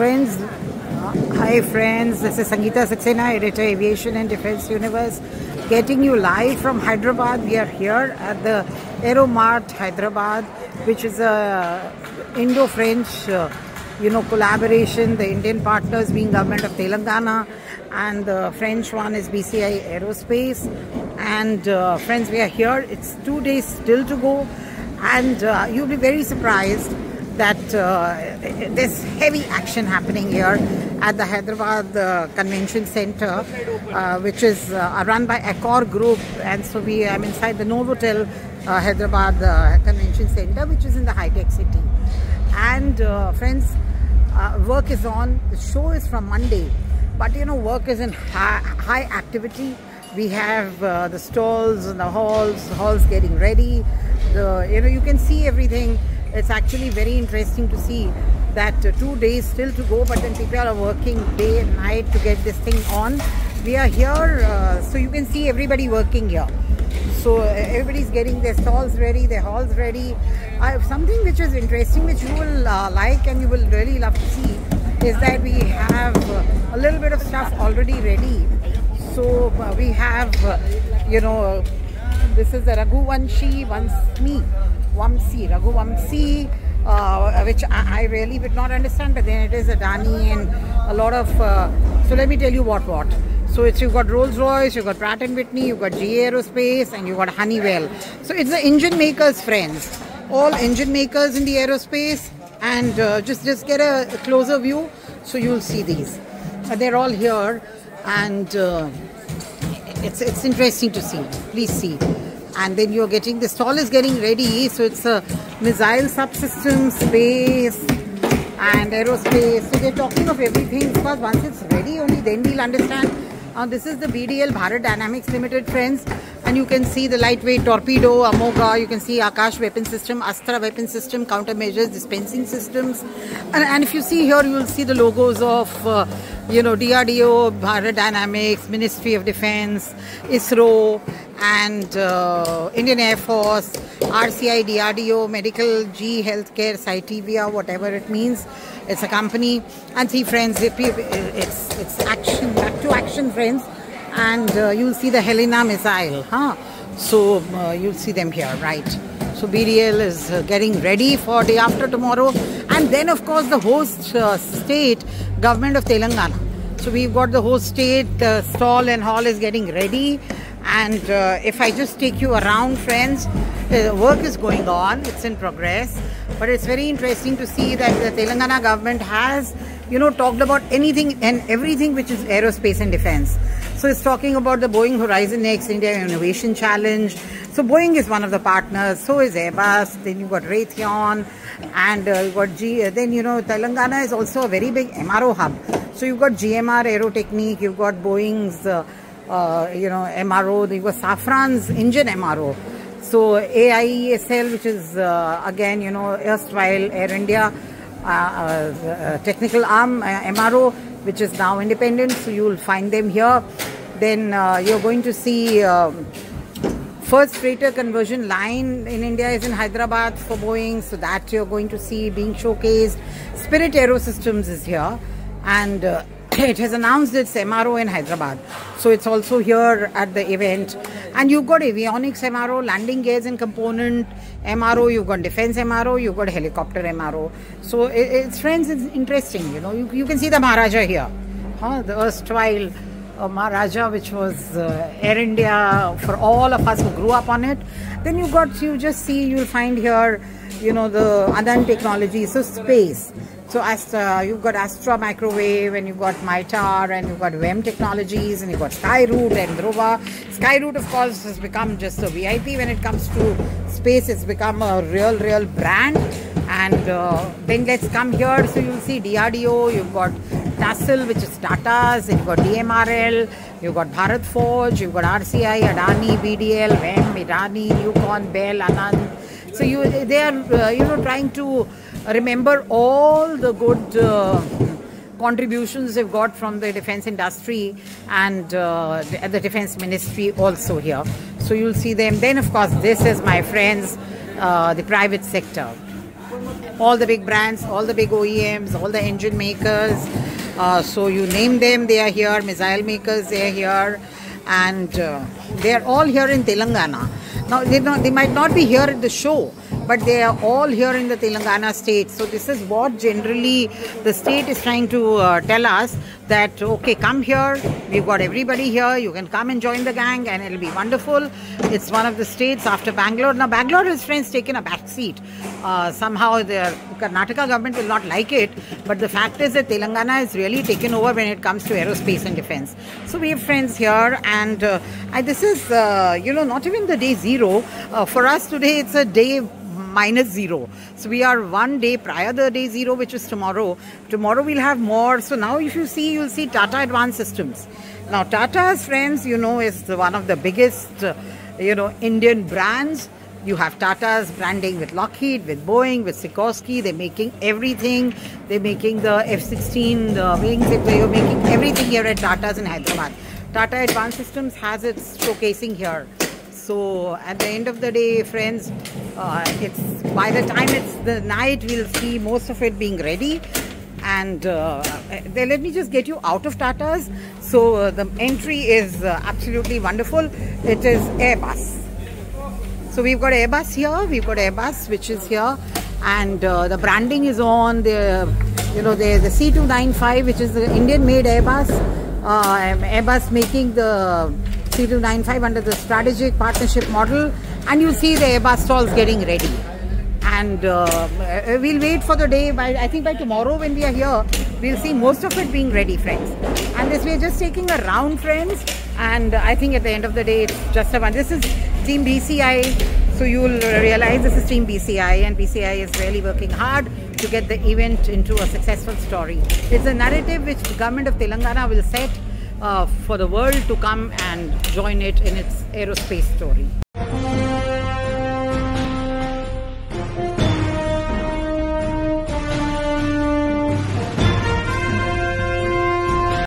Friends, hi friends, this is Sangeeta Saxena, editor Aviation and Defense Universe, getting you live from Hyderabad. We are here at the Aeromart Hyderabad, which is a Indo-French, uh, you know, collaboration. The Indian partners being Government of Telangana, and the French one is BCI Aerospace. And uh, friends, we are here. It's two days still to go, and uh, you'll be very surprised that uh, there's heavy action happening here at the Hyderabad uh, Convention Center, uh, which is uh, run by Accor Group. And so we, I'm inside the Novotel uh, Hyderabad uh, Convention Center, which is in the high-tech city. And friends, work is on. The show is from Monday, but you know, work is in high, high activity. We have the stalls and the halls, halls getting ready. The you know, you can see everything it's actually very interesting to see that uh, two days still to go but then people are working day and night to get this thing on. We are here uh, so you can see everybody working here. So uh, everybody's getting their stalls ready their halls ready. Something which is interesting which you will uh, like and you will really love to see is that we have uh, a little bit of stuff already ready. So uh, we have you know this is the Raghuvanshi once me Vamsi, Raghu Vamsi, uh, which I, I, really would not understand, but then it is Adani and a lot of. Uh, so let me tell you what what. So it's you've got Rolls Royce, you've got Pratt and Whitney, you've got GE Aerospace, and you've got Honeywell. So it's the engine makers' friends, all engine makers in the aerospace, and uh, just just get a closer view, so you'll see these. they're all here, and uh, it's it's interesting to see. Please see and then you're getting the stall is getting ready so it's a missile subsystem space and aerospace. So they're talking of everything. Because once it's ready only then we'll understand. Uh, this is the BDL Bharat Dynamics Limited friends and you can see the lightweight torpedo, Amogha, you can see Akash weapon system, Astra weapon system, countermeasures, dispensing systems and, and if you see here you will see the logos of uh, you know DRDO, Bharat Dynamics, Ministry of Defense, ISRO and uh, Indian Air Force, RCI, DRDO, Medical, GE Healthcare, Cytiva, whatever it means. It's a company and three friends. It's it's action, back to action, friends. And uh, you'll see the Helina missile, huh? So uh, you'll see them here, right? So BDL is uh, getting ready for day after tomorrow, and then of course the host uh, state, government of Telangana. So we've got the host state, the stall and hall is getting ready and uh, if I just take you around friends work is going on it's in progress but it's very interesting to see that the Telangana government has you know talked about anything and everything which is aerospace and defense so it's talking about the Boeing Horizon Next India Innovation Challenge so Boeing is one of the partners so is Airbus then you've got Raytheon and uh, you've got G then you know Telangana is also a very big MRO hub so you've got GMR Aero Technic you've got Boeing's uh, uh, you know, MRO, they were Safran's engine MRO. So AIESL, which is uh, again, you know, erstwhile Air India uh, uh technical arm uh, MRO, which is now independent. So you will find them here. Then uh, you're going to see um, first freighter conversion line in India is in Hyderabad for Boeing. So that you're going to see being showcased. Spirit Aerosystems is here. And it has announced its MRO in Hyderabad. So it's also here at the event. And you've got avionics MRO, landing gears and component MRO, you've got defense MRO, you've got helicopter MRO. So it, it's friends, it's interesting, you know. You, you can see the Maharaja here. Huh? The erstwhile uh, Maharaja, which was uh, Air India for all of us who grew up on it. Then you got, you just see, you'll find here, you know, the Adan technology, so space. So Astra, you've got Astra Microwave and you've got MTAR and you've got VEM Technologies and you've got Skyroot and Dhruva. Skyroot of course has become just a VIP when it comes to space. It's become a real, real brand. And uh, then let's come here. So you'll see DRDO, you've got TASL which is Tata's, you've got DMRL, you've got Bharat Forge, you've got RCI, Adani, BDL, VEM, Irani, Yukon, Bell, Anand. So you, they are, uh, you know, trying to remember all the good uh, contributions they've got from the defense industry and uh, the, the, defense ministry also here. So you'll see them. Then, of course, this is my friends, uh, the private sector. all the big brands, all the big OEMs, all the engine makers. Uh, so you name them, they are here. Missile makers, they are here, and uh, they are all here in Telangana. Now they, not, they might not be here at the show, but they are all here in the Telangana state. So this is what generally the state is trying to uh, tell us that okay, come here. We've got everybody here. You can come and join the gang, and it'll be wonderful. It's one of the states after Bangalore. Now Bangalore has friends taken a back seat. Uh, somehow the Karnataka government will not like it, but the fact is that Telangana has really taken over when it comes to aerospace and defense. So we have friends here, and, uh, and this is uh, you know not even the day zero. Uh, for us today, it's a day minus zero. So we are one day prior the day zero, which is tomorrow. Tomorrow we'll have more. So now if you see, you'll see Tata Advanced Systems. Now Tata's friends, you know, is one of the biggest, uh, you know, Indian brands. You have Tata's branding with Lockheed, with Boeing, with Sikorsky. They're making everything. They're making the F-16, the wings. They're making everything here at Tata's in Hyderabad. Tata Advanced Systems has its showcasing here. So at the end of the day, friends, uh, it's by the time it's the night, we'll see most of it being ready. And uh, let me just get you out of Tata's. So uh, the entry is uh, absolutely wonderful. It is Airbus. So we've got Airbus here. We've got Airbus, which is here, and uh, the branding is on the, you know, the the C295, which is the Indian-made Airbus. Uh, Airbus making the C295 under the strategic partnership model and you'll see the Airbus stalls getting ready. And uh, we'll wait for the day, by I think by tomorrow when we are here, we'll see most of it being ready, friends. And this we're just taking a round, friends. And I think at the end of the day, it's just a one. This is Team BCI. So you'll realize this is Team BCI and BCI is really working hard to get the event into a successful story. It's a narrative which the government of Telangana will set uh, for the world to come and join it in its aerospace story.